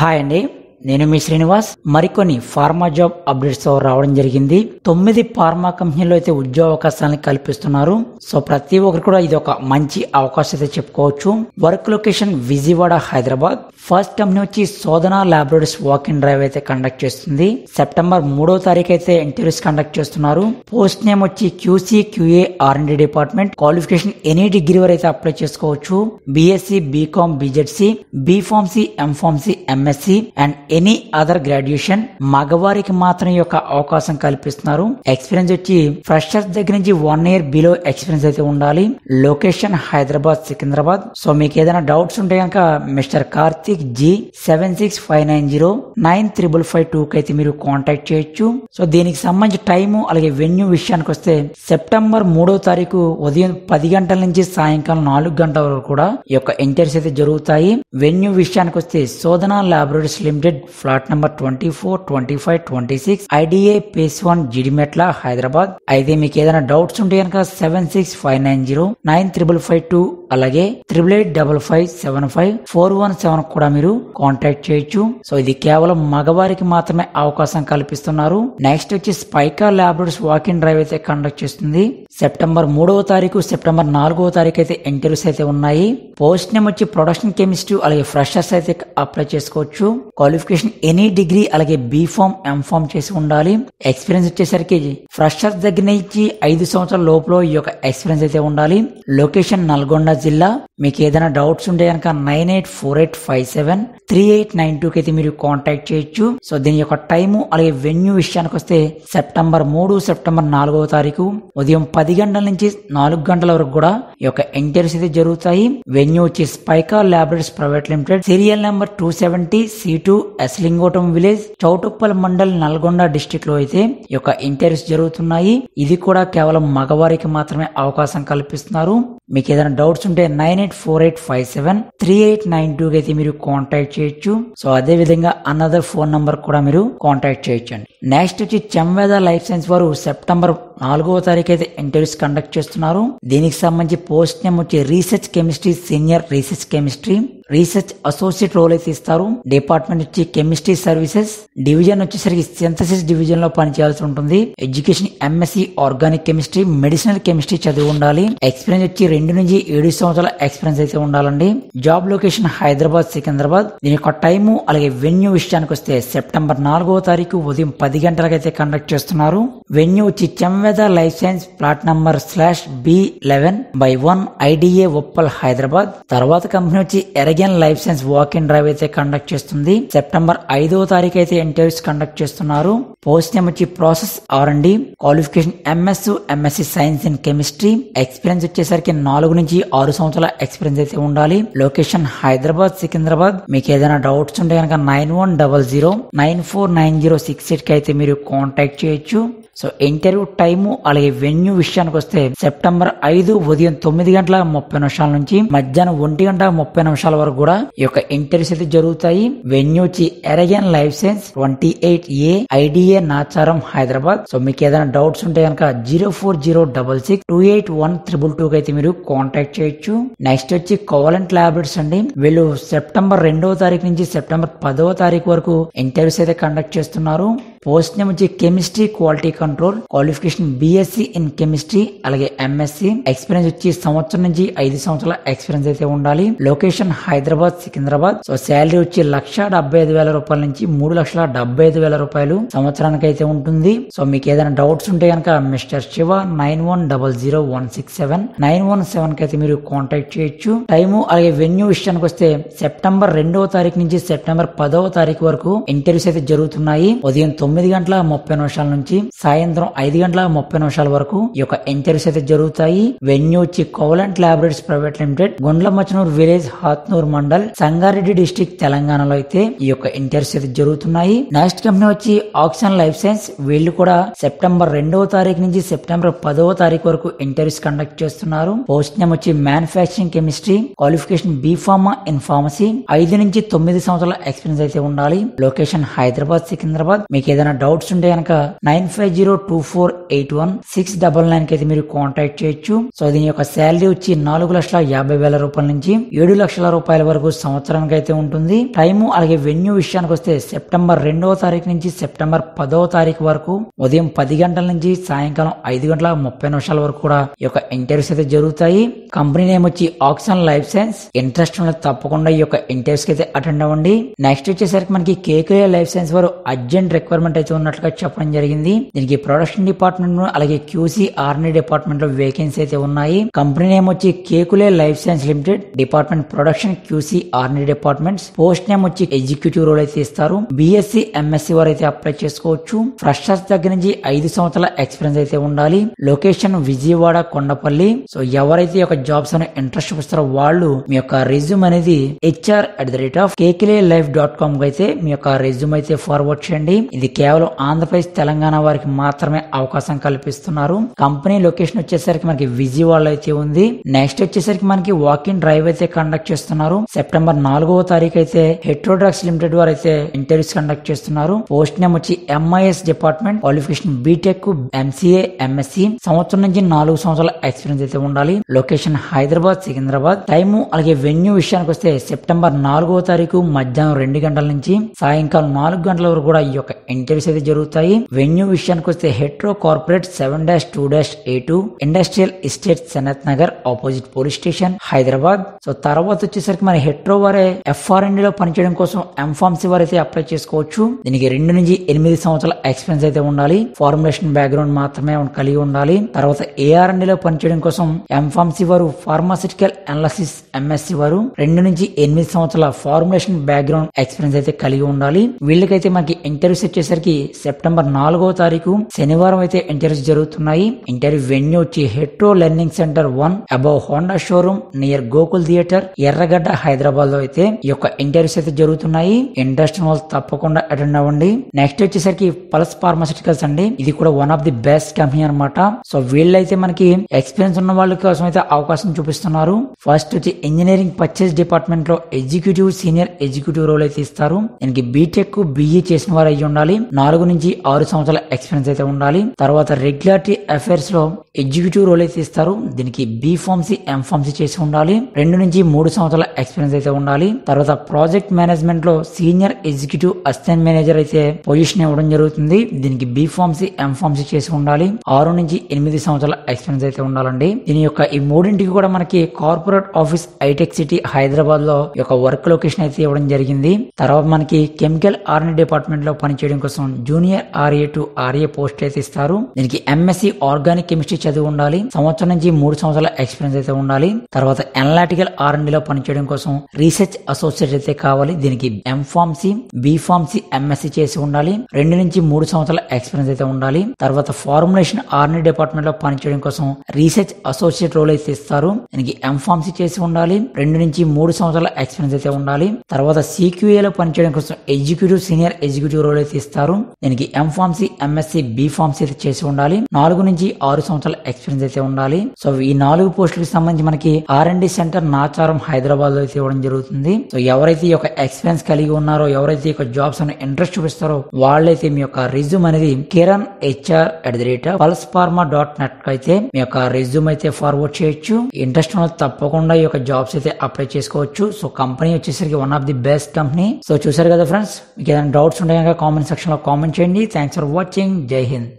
Hi అండి నేను మీ శ్రీనివాస్. మరికొన్ని ఫార్మా జాబ్ అప్డేట్స్తో రావడం జరిగింది. తొమ్మిది ఫార్మా కంపెనీలో అయితే ఉద్యోగ అవకాశాలను కల్పిస్తున్నారు. సో ప్రతి ఒక్కరు కూడా ఇది ఒక మంచి అవకాశం అయితే చెప్పుకోవచ్చు. Work location Vijayawada Hyderabad. First company వచ్చి Sodhana laboratories walk in drive అయితే కండక్ట్ చేస్తుంది. సెప్టెంబర్ మూడో తారీఖు అయితే ఇంటర్వ్యూస్ కండక్ట్ చేస్తున్నారు. పోస్ట్ నేమ్ వచ్చి QC QA R and department. Qualification any degree వరకు అయితే అప్లై చేసుకోవచ్చు. BSc BCom BZC B pharmacy M pharmacy MSc and any other graduation మగవారికి మాత్రం యొక్క అవకాశం కల్పిస్తున్నారు. ఎక్స్పీరియన్స్ వచ్చి ఫ్రెషర్స్ దగ్గర నుంచి వన్ ఇయర్ బిలో ఎక్స్పీరియన్స్ అయితే ఉండాలి. లొకేషన్ హైదరాబాద్ సికింద్రాబాద్. సో మీకు ఏదైనా డౌట్స్ ఉంటే కనుక mister Karthik ji seven six five nine zero nine triple five two కి అయితే మీరు కాంటాక్ట్ చేయొచ్చు. సో దీనికి సంబంధించి టైము అలాగే వెన్యూ విషయానికి వస్తే సెప్టెంబర్ మూడో తారీఖు ఉదయం పది గంటల నుంచి సాయంకాలం నాలుగు గంటల వరకు కూడా ఈ యొక్క ఇంటర్వ్యూస్ అయితే జరుగుతాయి. వెన్యూ విషయానికి వస్తే Sodhana laboratories limited flat number twenty four twenty five twenty six IDA phase one Jeedimetla Hyderabad. అయితే మీకు ఏదైనా డౌట్స్ ఉంటే కనుక seven six five nine zero nine triple five two అలాగే triple eight double five seven five four one seven కూడా మీరు contact చేయొచ్చు. So ఇది కేవలం మగవారికి మాత్రమే అవకాశం కల్పిస్తున్నారు. నెక్స్ట్ వచ్చి Spica laboratories walk in drive అయితే కండక్ట్ చేస్తుంది. సెప్టెంబర్ మూడవ తారీఖు సెప్టెంబర్ నాలుగవ తారీఖు అయితే ఇంటర్వ్యూస్ అయితే ఉన్నాయి. పోస్ట్ నేమ్ వచ్చి ప్రొడక్షన్ కెమిస్ట్రీ అలాగే ఫ్రెషర్స్ అయితే అప్లై చేసుకోవచ్చు. క్వాలిఫికేషన్ ఎనీ డిగ్రీ అలాగే బీఫామ్ ఎంఫామ్ చేసి ఉండాలి. ఎక్స్పీరియన్స్ వచ్చేసరికి ఫ్రెషర్స్ దగ్గర నుంచి ఐదు సంవత్సరాల లోపల ఈ యొక్క ఎక్స్పీరియన్స్ అయితే ఉండాలి. లొకేషన్ నల్గొండ జిల్లా. మీకు ఏదైనా డౌట్స్ ఉంటే కనుక nine eight four eight five seven three eight nine టూకి అయితే మీరు కాంటాక్ట్ చేయొచ్చు. సో దీని యొక్క టైము అలాగే వెన్యూ విషయానికి వస్తే సెప్టెంబర్ మూడు సెప్టెంబర్ నాలుగవ తారీఖు. ఉదయం పది గంటల నుంచి నాలుగు గంటల వరకు కూడా ఈ యొక్క ఇంటర్వ్యూస్ అయితే జరుగుతాయి. వెన్యూ వచ్చి Spica laboratories private limited serial number two seventy C two ఎస్లింగోటం village Choutuppal mandal Nalgonda డిస్టిక్లో అయితే ఈ యొక్క ఇంటర్వ్యూస్ జరుగుతున్నాయి. ఇది కూడా కేవలం మగవారికి మాత్రమే అవకాశం కల్పిస్తున్నారు. మీకు ఏదైనా డౌట్స్ ఉంటే nine eight four eight five seven three eight nine two అయితే మీరు కాంటాక్ట్ చేయొచ్చు. సో అదే విధంగా అనదర్ ఫోన్ నంబర్ కూడా మీరు కాంటాక్ట్ చేయొచ్చండి. నెక్స్ట్ వచ్చి చెంవేద లైఫ్ సైన్స్ వారు సెప్టెంబర్ నాలుగవ తారీఖు అయితే ఇంటర్వ్యూస్ కండక్ట్ చేస్తున్నారు. దీనికి సంబంధించి పోస్ట్ నేమ్ వచ్చి research chemistry senior research chemistry. Research associate role అయితే ఇస్తారు. డిపార్ట్మెంట్ వచ్చి కెమిస్ట్రీ సర్వీసెస్ డివిజన్ వచ్చేసరికి సింథసిస్ డివిజన్లో పనిచేయాల్సి ఉంటుంది. Education MSc organic chemistry medicinal chemistry చదివి ఉండాలి. ఎక్స్పీరియన్స్ వచ్చి రెండు నుంచి ఏడు సంవత్సరాల ఎక్స్పీరియన్స్ అయితే ఉండాలండి. Job location Hyderabad Secunderabad. దీని యొక్క టైము అలాగే వెన్యూ విషయానికి వస్తే సెప్టెంబర్ నాలుగో తారీఖు ఉదయం పది గంటలకైతే కండక్ట్ చేస్తున్నారు. వెన్యూ వచ్చి Chemveda life science plot number slash B eleven by one IDA Uppal Hyderabad. తర్వాత కంపెనీ వచ్చి Aragen life science walk in drive అయితే కండక్ట్ చేస్తుంది. సెప్టెంబర్ ఐదవ తారీఖు అయితే ఇంటర్వ్యూస్ కండక్ట్ చేస్తున్నారు. పోస్ట్ నేమ్ వచ్చి process R and D qualification MS MSc science in chemistry experience వచ్చేసరికి నాలుగు నుంచి ఆరు సంవత్సరాల ఎక్స్పీరియన్స్ అయితే ఉండాలి. లొకేషన్ హైదరాబాద్ సికింద్రాబాద్. మీకు ఏదైనా డౌట్స్ ఉంటే కనుక nine one double zero nine four nine zero six ఎయిట్కి అయితే మీరు కాంటాక్ట్ చేయొచ్చు. సో ఇంటర్వ్యూ టైము అలాగే వెన్యూ విషయానికి వస్తే సెప్టెంబర్ ఐదు ఉదయం తొమ్మిది గంటల ముప్పై నిమిషాల నుంచి మధ్యాహ్నం ఒంటి గంట ముప్పై నిమిషాల వరకు కూడా ఈ యొక్క ఇంటర్వ్యూస్ అయితే జరుగుతాయి. వెన్యూ వచ్చి Aragen life science twenty eight A IDA Nacharam Hyderabad. So మీకు ఏదైనా డౌట్స్ ఉంటే కనుక zero four zero double six two eight one triple two అయితే మీరు కాంటాక్ట్ చేయొచ్చు. నెక్స్ట్ వచ్చి కోవలెంట్ ల్యాబొరేటరీస్ అండి. వీళ్ళు సెప్టెంబర్ రెండవ తారీఖు నుంచి సెప్టెంబర్ పదవ తారీఖు వరకు ఇంటర్వ్యూస్ అయితే కండక్ట్ చేస్తున్నారు. పోస్ట్ నేమ్ వచ్చి chemistry quality control qualification BSc in chemistry అలాగే ఎంఎస్సీ. ఎక్స్పీరియన్స్ వచ్చి సంవత్సరం నుంచి ఐదు సంవత్సరాల ఎక్స్పీరియన్స్ అయితే ఉండాలి. Location Hyderabad Secunderabad. So salary వచ్చి లక్ష డెబ్బై ఐదు వేల రూపాయల నుంచి మూడు లక్షల డెబ్బై ఐదు వేల రూపాయలు సంవత్సరానికి అయితే ఉంటుంది. సో మీకు ఏదైనా డౌట్స్ ఉంటే కనుక mister Shiva nine one double zero one six seven nine one సెవెన్కి అయితే మీరు కాంటాక్ట్ చేయొచ్చు. టైము అలాగే వెన్యూ విషయానికి వస్తే సెప్టెంబర్ రెండవ తారీఖు నుంచి సెప్టెంబర్ పదవ తారీఖు వరకు ఇంటర్వ్యూస్ అయితే జరుగుతున్నాయి. ఉదయం తొమ్మిది తొమ్మిది గంటల ముప్పై నిమిషాల నుంచి సాయంత్రం ఐదు గంటల ముప్పై నిమిషాల వరకు ఈ యొక్క ఇంటర్వ్యూస్ అయితే జరుగుతాయి. వెన్యూ వచ్చి Covalent laboratories private limited Gundlamachnoor village Hatnoor mandal Sangareddy district తెలంగాణలో అయితే ఈ యొక్క ఇంటర్వ్యూస్ అయితే జరుగుతున్నాయి. నెక్స్ట్ కంపెనీ వచ్చి ఆక్సిజన్ లైఫ్ సైన్స్. వీళ్ళు కూడా సెప్టెంబర్ రెండవ తారీఖు నుంచి సెప్టెంబర్ పదవ తారీఖు వరకు ఇంటర్వ్యూస్ కండక్ట్ చేస్తున్నారు. పోస్ట్ నేమ్ వచ్చి manufacturing chemistry qualification B pharma in pharmacy. ఐదు నుంచి తొమ్మిది సంవత్సరాల ఎక్స్పీరియన్స్ అయితే ఉండాలి. లొకేషన్ హైదరాబాద్ సికింద్రాబాద్. మీకు ఏదైనా డౌట్స్ ఉంటే కనుక nine five zero two four eight one six double నైన్కి అయితే మీరు కాంటాక్ట్ చేయొచ్చు. సో దీని యొక్క శాలరీ వచ్చి నాలుగు లక్షల యాభై వేల రూపాయల నుంచి ఏడు లక్షల రూపాయల వరకు సంవత్సరానికి అయితే ఉంటుంది. టైము అలాగే వెన్యూ విషయానికి వస్తే సెప్టెంబర్ రెండవ తారీఖు నుంచి సెప్టెంబర్ పదవ తారీఖు వరకు ఉదయం పది గంటల నుంచి సాయంకాలం ఐదు గంటల ముప్పై నిమిషాల వరకు కూడా ఈ యొక్క ఇంటర్వ్యూస్ అయితే జరుగుతాయి. కంపెనీ నేమ్ వచ్చి ఆక్సన్ లైఫ్ సైన్స్. ఇంట్రెస్ట్ ఉన్న తప్పకుండా ఈ యొక్క ఇంటర్వ్యూస్కి అయితే అటెండ్ అవ్వండి. నెక్స్ట్ వచ్చేసరికి మనకి కేకే లైఫ్ సైన్స్ వారు అర్జెంట్ రిక్వైర్మెంట్ అయితే ఉన్నట్లుగా చెప్పడం జరిగింది. దీనికి ప్రొడక్షన్ డిపార్ట్మెంట్ అలాగే క్యూసీ ఆర్నీ డిపార్ట్మెంట్లో వేకెన్సీ అయితే ఉన్నాయి. కంపెనీ నేమ్ వచ్చి Kekule life science limited. Department production QC ఆర్నీ departments. Post name వచ్చి ఎగ్జిక్యూటివ్ రోల్ అయితే ఇస్తారు. బీఎస్సీ ఎంఎస్సీ వారు అయితే అప్లై చేసుకోవచ్చు. ఫ్రెషర్స్ దగ్గర నుంచి ఐదు సంవత్సరాల ఎక్స్పీరియన్స్ అయితే ఉండాలి. లొకేషన్ విజయవాడ కొండపల్లి. సో ఎవరైతే యొక్క జాబ్స్ అని ఇంట్రెస్ట్ చూపిస్తారో వాళ్ళు మీ యొక్క రెజ్యూమ్ అనేది HR at the rate of Kekule life dot com అయితే మీ యొక్క రెజ్యూమ్ అయితే ఫార్వర్డ్ చేయండి. ఇది కేవలం ఆంధ్రప్రదేశ్ తెలంగాణ వారికి మాత్రమే అవకాశం కల్పిస్తున్నారు. కంపెనీ లొకేషన్ వచ్చేసరికి మనకి విజయవాడలో అయితే ఉంది. నెక్స్ట్ వచ్చేసరికి మనకి వాకింగ్ డ్రైవ్ అయితే కండక్ట్ చేస్తున్నారు. సెప్టెంబర్ నాలుగవ తారీఖు అయితే హెట్రో డ్రగ్స్ లిమిటెడ్ వారు అయితే ఇంటర్వ్యూస్ కండక్ట్ చేస్తున్నారు. పోస్ట్ నేమ్ వచ్చి MIS department qualification BTech MCA MSc సంవత్సరం నుంచి నాలుగు సంవత్సరాల ఎక్స్పీరియన్స్ అయితే ఉండాలి. లొకేషన్ హైదరాబాద్ సికింద్రాబాద్. టైము అలాగే వెన్యూ విషయానికి వస్తే సెప్టెంబర్ నాలుగవ తారీఖు మధ్యాహ్నం రెండు గంటల నుంచి సాయంకాలం నాలుగు గంటల వరకు కూడా ఈ యొక్క ఇంటర్వ్యూస్ అయితే జరుగుతాయి? వెన్యూ విషయానికి వస్తే Hetero corporate seven dash two dash A two industrial estate Sanath Nagar opposite police station Hyderabad. So తర్వాత వచ్చేసరికి మన హెట్రో వారే ఎఫ్ఆర్ఎండి లో పనిచేయడం కోసం ఎంఫార్మసీ వారు అయితే అప్లై చేసుకోవచ్చు. దీనికి రెండు నుంచి ఎనిమిది సంవత్సరాల ఎక్స్పీరియన్స్ అయితే ఉండాలి. ఫార్ములేషన్ బ్యాక్గ్రౌండ్ మాత్రమే కలిగి ఉండాలి. తర్వాత ఏఆర్ఎండి లో పనిచేయడం కోసం ఎంఫార్మసీ వారు ఫార్మాసిటికల్ అనాలసిస్ ఎంఎస్సి వారు రెండు నుంచి ఎనిమిది సంవత్సరాల ఫార్ములేషన్ బ్యాక్గ్రౌండ్ ఎక్స్పీరియన్స్ అయితే కలిగి ఉండాలి. వీళ్ళకైతే మనకి ఇంటర్వ్యూస్ వచ్చేసరికి సెప్టెంబర్ నాలుగో తారీఖు శనివారం అయితే ఇంటర్వ్యూస్ జరుగుతున్నాయి. ఇంటర్వ్యూ వెన్యూ వచ్చి Hetero learning centre one above Honda showroom near Gokul theatre Erragadda హైదరాబాద్లో అయితే ఈ యొక్క ఇంటర్వ్యూస్ అయితే జరుగుతున్నాయి. ఇంట్రెస్ట్ వాళ్ళు తప్పకుండా అటెండ్ అవ్వండి. నెక్స్ట్ వచ్చేసరికి పల్స్ ఫార్మాసిటికల్స్ అండి. ఇది కూడా one of the best company అనమాట సో వీళ్ళైతే మనకి ఎక్స్పీరియన్స్ ఉన్న వాళ్ళ కోసం అయితే అవకాశం చూపిస్తున్నారు. ఫస్ట్ వచ్చి ఇంజనీరింగ్ పర్చేస్ డిపార్ట్మెంట్లో ఎగ్జిక్యూటివ్ సీనియర్ ఎగ్జిక్యూటివ్ రోల్ అయితే ఇస్తారు. దీనికి బీటెక్ బిఈ చేసిన వారు అయ్యి ఉండాలి. నాలుగు నుంచి ఆరు సంవత్సరాల ఎక్స్పీరియన్స్ అయితే ఉండాలి. తర్వాత రెగ్యులాటరీ అఫైర్స్లో ఎగ్జిక్యూటివ్ రోల్ అయితే ఇస్తారు. దీనికి బీ ఫార్మసీ ఎం ఫార్మసీ చేసి ఉండాలి. రెండు నుంచి మూడు సంవత్సరాల ఎక్స్పీరియన్స్ అయితే ఉండాలి. తర్వాత ప్రాజెక్ట్ మేనేజ్మెంట్లో సీనియర్ ఎగ్జిక్యూటివ్ అసిస్టెంట్ మేనేజర్ అయితే పొజిషన్ ఇవ్వడం జరుగుతుంది. దీనికి బీ ఫార్మసీ ఎం ఫార్మసీ చేసి ఉండాలి. ఆరు నుంచి ఎనిమిది సంవత్సరాల ఎక్స్పీరియన్స్ అయితే ఉండాలండి. దీని యొక్క ఈ మూడింటికి కూడా మనకి కార్పొరేట్ ఆఫీస్ హైటెక్ సిటీ హైదరాబాద్లో యొక్క వర్క్ లొకేషన్ అయితే ఇవ్వడం జరిగింది. తర్వాత మనకి కెమికల్ ఆర్ని డిపార్ట్మెంట్లో పనిచేయడం కోసం junior RA to RA post అయితే ఇస్తారు. దీనికి ఎంఎస్సి ఆర్గానిక్ కెమిస్ట్రీ చదివి ఉండాలి. సంవత్సరం నుంచి మూడు సంవత్సరాల ఎక్స్పీరియన్స్ అయితే ఉండాలి. తర్వాత ఎనలాటికల్ ఆర్లో పనిచేయడం కోసం రీసెర్చ్ అసోసియేట్ అయితే కావాలి. దీనికి M pharmacy B pharmacy MSc చేసి ఉండాలి. రెండు నుంచి మూడు సంవత్సరాల ఎక్స్పీరియన్స్ అయితే ఉండాలి. తర్వాత ఫార్ములేషన్ ఆర్ని డిపార్ట్మెంట్లో పనిచేయడం కోసం రీసెర్చ్ అసోసియేట్ రోల్ అయితే ఇస్తారు. దీనికి ఎం ఫార్మసీ చేసి ఉండాలి. రెండు నుంచి మూడు సంవత్సరాల ఎక్స్పీరియన్స్ అయితే ఉండాలి. తర్వాత సిక్యూఏ లో పనిచేయడం కోసం ఎగ్జిక్యూటివ్ సీనియర్ ఎగ్జిక్యూటివ్ రోల్ అయితే ఇస్తారు. దీనికి M pharmacy MSc B pharmacy అయితే చేసి ఉండాలి. నాలుగు నుంచి ఆరు సంవత్సరాల ఎక్స్పీరియన్స్ అయితే ఉండాలి. సో ఈ నాలుగు పోస్టులకు సంబంధించి మనకి ఆర్ అండ్ సెంటర్ నాచారం హైదరాబాద్లో అయితే ఇవ్వడం జరుగుతుంది. సో ఎవరైతే ఈ యొక్క ఎక్స్పీరియన్స్ కలిగి ఉన్నారో ఎవరైతే ఈ యొక్క జాబ్స్ అని ఇంట్రెస్ట్ చూపిస్తారో వాళ్ళైతే మీ యొక్క రిజ్యూమ్ అనేది Kiran HR at the rate pulse pharma dot net అయితే మీ యొక్క రిజ్యూమ్ అయితే ఫార్వర్డ్ చేయొచ్చు. ఇంట్రెస్ట్ ఉన్న తప్పకుండా ఈ యొక్క జాబ్స్ అయితే అప్లై చేసుకోవచ్చు. సో కంపెనీ వచ్చేసరికి one of the best company so చూసారు కదా ఫ్రెండ్స్ మీకు ఏదైనా డౌట్స్ ఉంటాయి కనుక కామెంట్ సెక్షన్ లో కామెంట్ చేయండి థ్యాంక్స్ ఫర్ వాచింగ్ జై హింద్